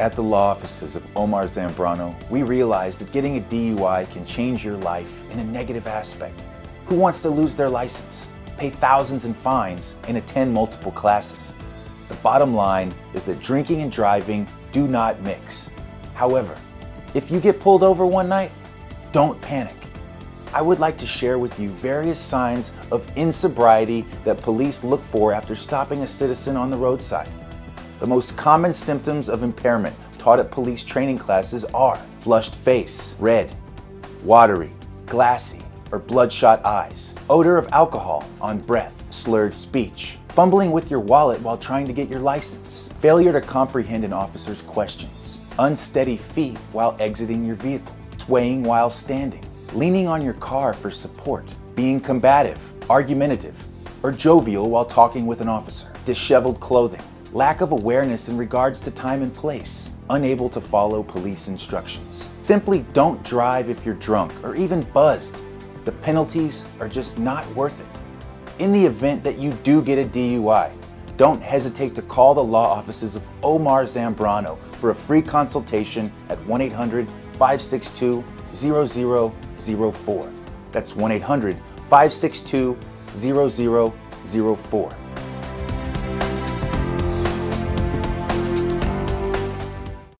At the law offices of Omar Zambrano, we realize that getting a DUI can change your life in a negative aspect. Who wants to lose their license, pay thousands in fines, and attend multiple classes? The bottom line is that drinking and driving do not mix. However, if you get pulled over one night, don't panic. I would like to share with you various signs of insobriety that police look for after stopping a citizen on the roadside. The most common symptoms of impairment taught at police training classes are flushed face, red, watery, glassy, or bloodshot eyes, odor of alcohol on breath, slurred speech, fumbling with your wallet while trying to get your license, failure to comprehend an officer's questions, unsteady feet while exiting your vehicle, swaying while standing, leaning on your car for support, being combative, argumentative, or jovial while talking with an officer, disheveled clothing, lack of awareness in regards to time and place, unable to follow police instructions. Simply don't drive if you're drunk or even buzzed. The penalties are just not worth it. In the event that you do get a DUI, don't hesitate to call the law offices of Omar Zambrano for a free consultation at 1 800 562 0004. That's 1 800 562 0004.